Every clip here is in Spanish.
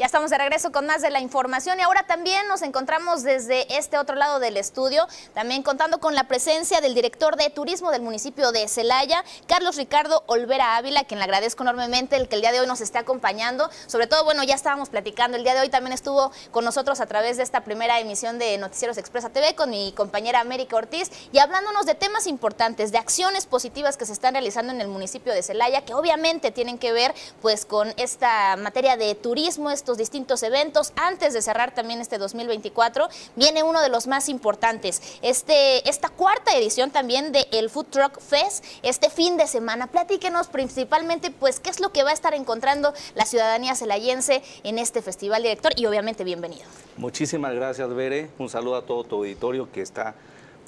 Ya estamos de regreso con más de la información y ahora también nos encontramos desde este otro lado del estudio, también contando con la presencia del director de turismo del municipio de Celaya, Carlos Ricardo Olvera Ávila, quien le agradezco enormemente el que el día de hoy nos esté acompañando. Sobre todo, bueno, ya estábamos platicando, el día de hoy también estuvo con nosotros a través de esta primera emisión de Noticieros Expresa TV con mi compañera América Ortiz y hablándonos de temas importantes, de acciones positivas que se están realizando en el municipio de Celaya, que obviamente tienen que ver pues con esta materia de turismo, esto distintos eventos. Antes de cerrar también este 2024, viene uno de los más importantes, este, esta cuarta edición también de el Food Truck Fest, este fin de semana. Platíquenos principalmente, pues, qué es lo que va a estar encontrando la ciudadanía celayense en este festival, director, y obviamente bienvenido. Muchísimas gracias, Bere. Un saludo a todo tu auditorio que está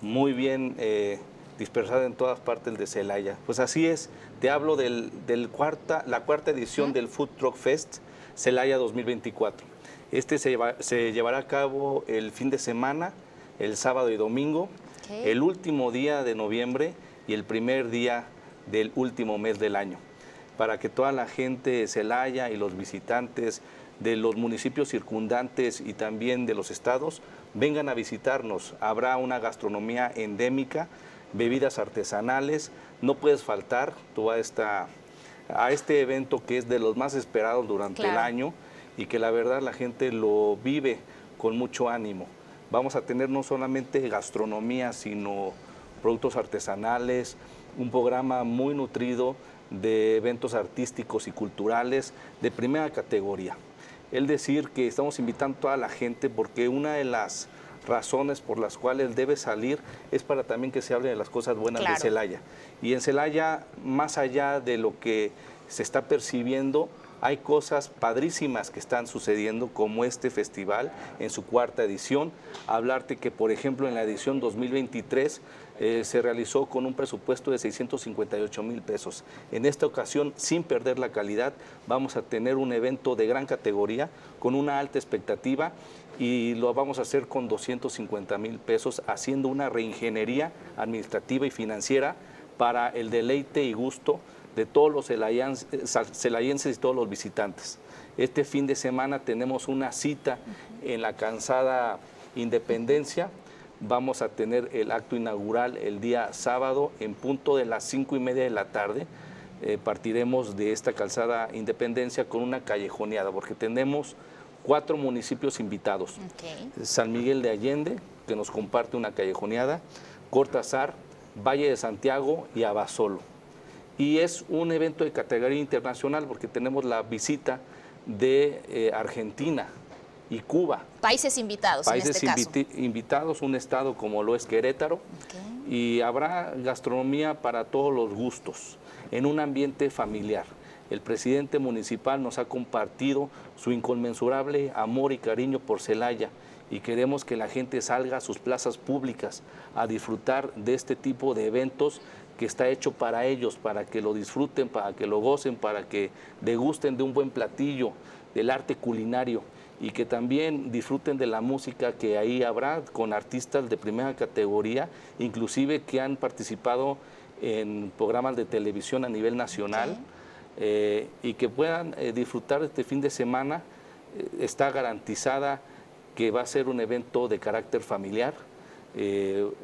muy bien eh, dispersado en todas partes de Celaya. Pues así es, te hablo del, cuarta, la cuarta edición del Food Truck Fest Celaya 2024. Este se, llevará a cabo el fin de semana, el sábado y domingo, el último día de noviembre y el primer día del último mes del año, para que toda la gente de Celaya y los visitantes de los municipios circundantes y también de los estados vengan a visitarnos. Habrá una gastronomía endémica, bebidas artesanales, no puedes faltar toda esta a este evento que es de los más esperados durante el año y que la verdad la gente lo vive con mucho ánimo. Vamos a tener no solamente gastronomía, sino productos artesanales, un programa muy nutrido de eventos artísticos y culturales de primera categoría. Es decir, que estamos invitando a toda la gente porque una de las razones por las cuales debe salir es para también que se hable de las cosas buenas de Celaya. Y en Celaya, más allá de lo que se está percibiendo, hay cosas padrísimas que están sucediendo como este festival en su cuarta edición. Hablarte que, por ejemplo, en la edición 2023 eh, se realizó con un presupuesto de 658 mil pesos. En esta ocasión, sin perder la calidad, vamos a tener un evento de gran categoría, con una alta expectativa y lo vamos a hacer con 250 mil pesos, haciendo una reingeniería administrativa y financiera para el deleite y gusto de todos los celayenses y todos los visitantes. Este fin de semana tenemos una cita en la cansada Independencia. Vamos a tener el acto inaugural el día sábado en punto de las cinco y media de la tarde. Eh, partiremos de esta calzada Independencia con una callejoneada, porque tenemos cuatro municipios invitados. San Miguel de Allende, que nos comparte una callejoneada, Cortázar, Valle de Santiago y Abasolo y es un evento de categoría internacional porque tenemos la visita de eh, Argentina y Cuba. Países invitados. Países en este caso. invitados, un estado como lo es Querétaro, y habrá gastronomía para todos los gustos, en un ambiente familiar. El presidente municipal nos ha compartido su inconmensurable amor y cariño por Celaya y queremos que la gente salga a sus plazas públicas a disfrutar de este tipo de eventos que está hecho para ellos, para que lo disfruten, para que lo gocen, para que degusten de un buen platillo, del arte culinario y que también disfruten de la música que ahí habrá con artistas de primera categoría, inclusive que han participado en programas de televisión a nivel nacional eh, y que puedan eh, disfrutar este fin de semana. Eh, está garantizada que va a ser un evento de carácter familiar.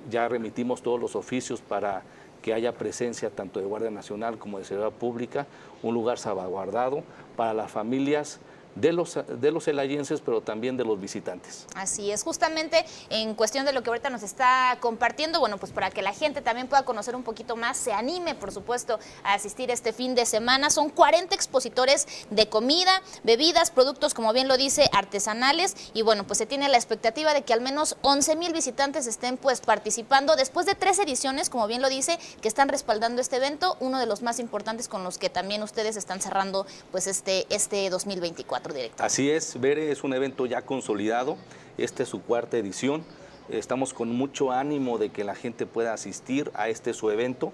ya remitimos todos los oficios para que haya presencia tanto de Guardia Nacional como de Seguridad Pública, un lugar salvaguardado para las familias de los, de los celayenses, pero también de los visitantes. Así es, justamente en cuestión de lo que ahorita nos está compartiendo, bueno, pues para que la gente también pueda conocer un poquito más, se anime, por supuesto, a asistir este fin de semana. Son 40 expositores de comida, bebidas, productos, como bien lo dice, artesanales, y bueno, pues se tiene la expectativa de que al menos 11 mil visitantes estén pues participando después de tres ediciones, como bien lo dice, que están respaldando este evento, uno de los más importantes con los que también ustedes están cerrando pues este, este 2024. Así es, Bere es un evento ya consolidado, esta es su cuarta edición, estamos con mucho ánimo de que la gente pueda asistir a este su evento.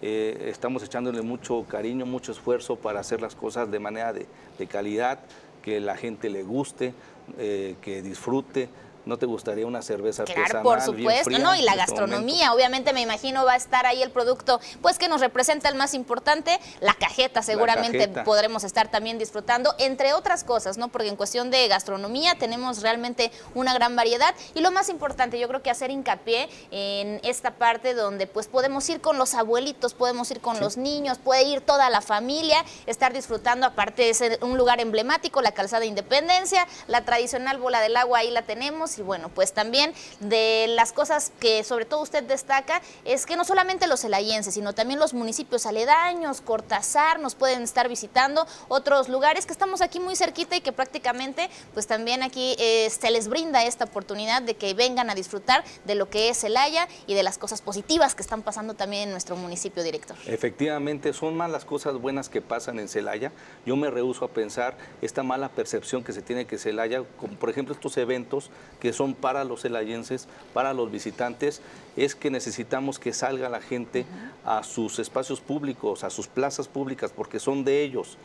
Eh, estamos echándole mucho cariño, mucho esfuerzo para hacer las cosas de manera de, calidad, que la gente le guste, eh, que disfrute ¿No te gustaría una cerveza claro, por supuesto, no, y la este gastronomía, obviamente me imagino va a estar ahí el producto, pues que nos representa el más importante, la cajeta, seguramente podremos estar también disfrutando, entre otras cosas, ¿no? Porque en cuestión de gastronomía tenemos realmente una gran variedad. Y lo más importante, yo creo que hacer hincapié en esta parte donde pues podemos ir con los abuelitos, podemos ir con los niños, puede ir toda la familia, estar disfrutando, aparte de ser un lugar emblemático, la calzada Independencia, la tradicional bola del agua ahí la tenemos y bueno, pues también de las cosas que sobre todo usted destaca es que no solamente los celayenses, sino también los municipios aledaños, Cortázar, nos pueden estar visitando, otros lugares que estamos aquí muy cerquita y que prácticamente pues también aquí eh, se les brinda esta oportunidad de que vengan a disfrutar de lo que es Celaya y de las cosas positivas que están pasando también en nuestro municipio, director. Efectivamente, son más las cosas buenas que pasan en Celaya. Yo me rehuso a pensar esta mala percepción que se tiene que Celaya, como por ejemplo estos eventos que que son para los celayenses, para los visitantes, es que necesitamos que salga la gente a sus espacios públicos, a sus plazas públicas, porque son de ellos.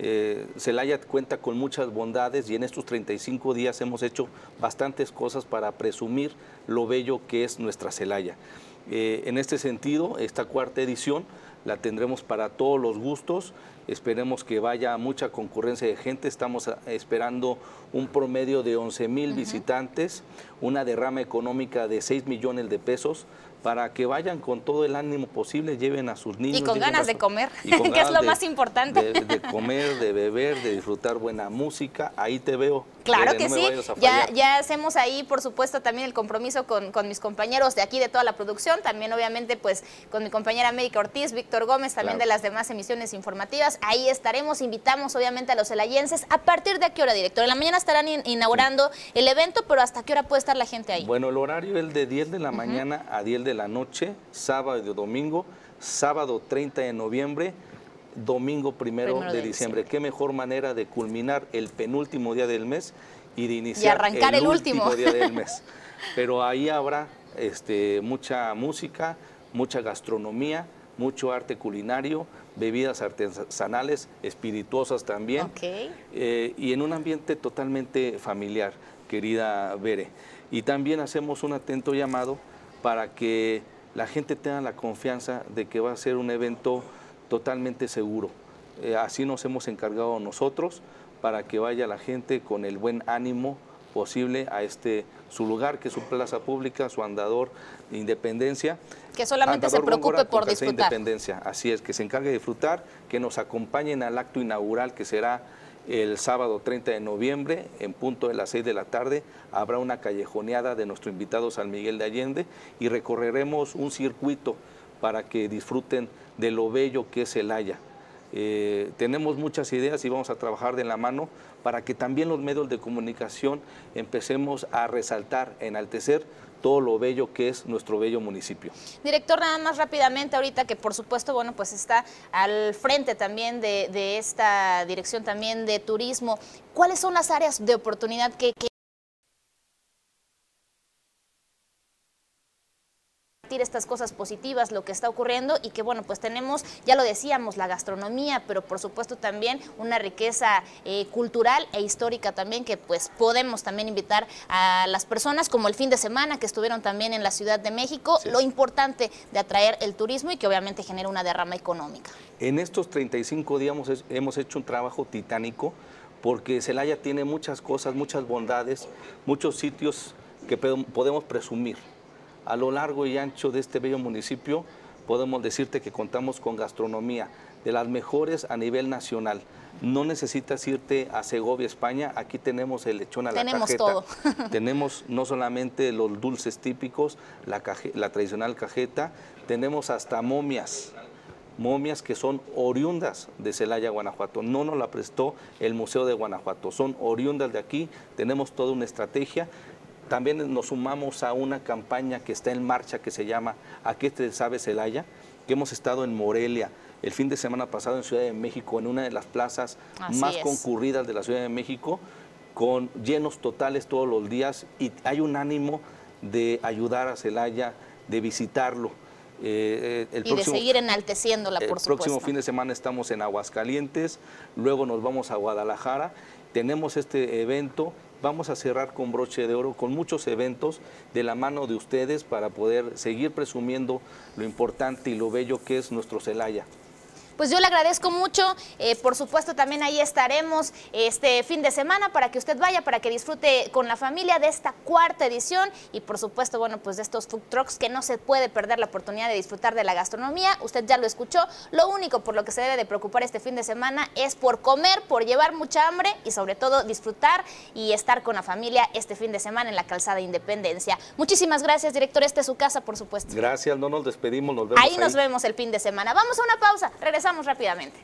Eh, Celaya cuenta con muchas bondades y en estos 35 días hemos hecho bastantes cosas para presumir lo bello que es nuestra Celaya. Eh, en este sentido, esta cuarta edición la tendremos para todos los gustos. Esperemos que vaya mucha concurrencia de gente. Estamos ah, esperando un promedio de 11 mil visitantes, una derrama económica de 6 millones de pesos para que vayan con todo el ánimo posible, lleven a sus niños. Y con ganas de comer, que es lo más importante. De, comer, de beber, de disfrutar buena música. Ahí te veo. Claro que sí. Ya, ya hacemos ahí, por supuesto, también el compromiso con, mis compañeros de aquí, de toda la producción. También, obviamente, pues con mi compañera América Ortiz, Víctor Gómez, también de las demás emisiones informativas. Ahí estaremos. Invitamos, obviamente, a los elayenses. ¿A partir de qué hora, director? En la mañana estarán inaugurando el evento, pero ¿hasta qué hora puede estar la gente ahí? Bueno, el horario es de 10 de la mañana a 10 de la noche, sábado y domingo, sábado 30 de noviembre, domingo primero, de, diciembre. Qué mejor manera de culminar el penúltimo día del mes y de iniciar arrancar el, último día del mes. Pero ahí habrá este, mucha música, mucha gastronomía, mucho arte culinario, bebidas artesanales, espirituosas también, eh, y en un ambiente totalmente familiar, querida Bere. Y también hacemos un atento llamado para que la gente tenga la confianza de que va a ser un evento totalmente seguro. Eh, así nos hemos encargado nosotros para que vaya la gente con el buen ánimo posible a este su lugar, que es su plaza pública, su andador de independencia. Que solamente se preocupe por disfrutar. Independencia, así es, que se encargue de disfrutar, que nos acompañen al acto inaugural que será el sábado 30 de noviembre, en punto de las 6 de la tarde, habrá una callejoneada de nuestro invitado San Miguel de Allende y recorreremos un circuito para que disfruten de lo bello que es el Haya. Eh, tenemos muchas ideas y vamos a trabajar de la mano para que también los medios de comunicación empecemos a resaltar, enaltecer todo lo bello que es nuestro bello municipio. Director, nada más rápidamente ahorita que por supuesto, bueno, pues está al frente también de, esta dirección también de turismo. ¿Cuáles son las áreas de oportunidad que estas cosas positivas, lo que está ocurriendo y que bueno, pues tenemos, ya lo decíamos, la gastronomía, pero por supuesto también una riqueza eh, cultural e histórica también que pues podemos también invitar a las personas como el fin de semana que estuvieron también en la Ciudad de México, lo importante de atraer el turismo y que obviamente genera una derrama económica. En estos 35 días hemos, hemos hecho un trabajo titánico porque Celaya tiene muchas cosas, muchas bondades, muchos sitios que podemos presumir a lo largo y ancho de este bello municipio podemos decirte que contamos con gastronomía de las mejores a nivel nacional. No necesitas irte a Segovia, España. Aquí tenemos el lechón a la tenemos cajeta. Todo. tenemos no solamente los dulces típicos, la, la tradicional cajeta, tenemos hasta momias momias que son oriundas de Celaya, Guanajuato. No nos la prestó el Museo de Guanajuato, son oriundas de aquí, tenemos toda una estrategia también nos sumamos a una campaña que está en marcha que se llama ¿A qué te sabe Celaya? que hemos estado en Morelia el fin de semana pasado en Ciudad de México, en una de las plazas más concurridas de la Ciudad de México, con llenos totales todos los días y hay un ánimo de ayudar a Celaya, de visitarlo. Eh, el y de seguir enalteciéndola, por supuesto. El próximo fin de semana estamos en Aguascalientes, luego nos vamos a Guadalajara. Tenemos este evento vamos a cerrar con broche de oro, con muchos eventos de la mano de ustedes para poder seguir presumiendo lo importante y lo bello que es nuestro Celaya pues yo le agradezco mucho. Eh, por supuesto, también ahí estaremos este fin de semana para que usted vaya, para que disfrute con la familia de esta cuarta edición y por supuesto, bueno, pues de estos food trucks que no se puede perder la oportunidad de disfrutar de la gastronomía. Usted ya lo escuchó. Lo único por lo que se debe de preocupar este fin de semana es por comer, por llevar mucha hambre y sobre todo disfrutar y estar con la familia este fin de semana en la calzada Independencia. Muchísimas gracias, director. Esta es su casa, por supuesto. Gracias, no nos despedimos, nos vemos. Ahí, ahí. nos vemos el fin de semana. Vamos a una pausa, regresamos rápidamente.